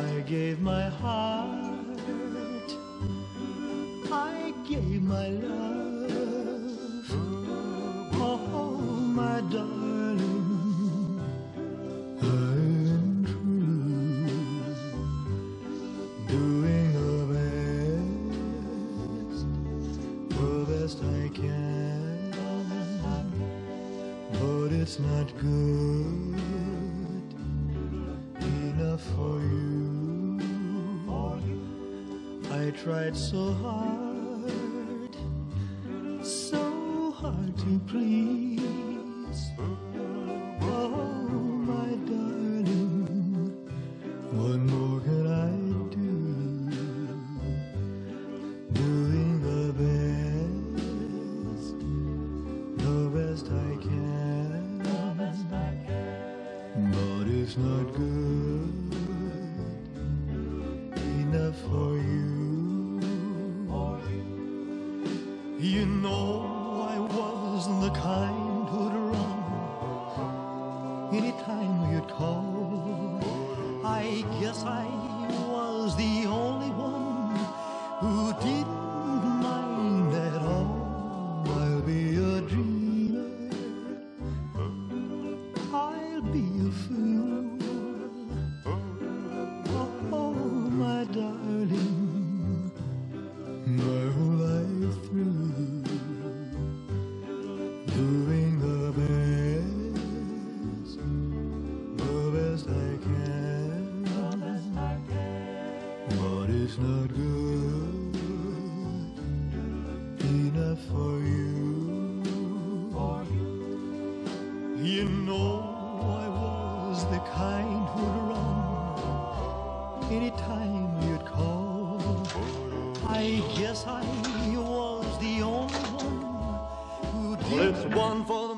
I gave my heart. I gave my love. Oh, my darling. I'm true. Doing the best, the best I can. But it's not good enough for you. I tried so hard, so hard to please. Oh, my darling, what more can I do? Doing the best, the best I can. But it's not good enough for. You wasn't the kind who'd run anytime you'd call. I guess I was the only one who didn't mind at all. I'll be a dreamer. I'll be a fool. Oh, my darling, It's not good enough for you. You know I was the kind who'd run anytime you'd call. I guess I was the only one who did Listen. one for